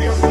Colombia.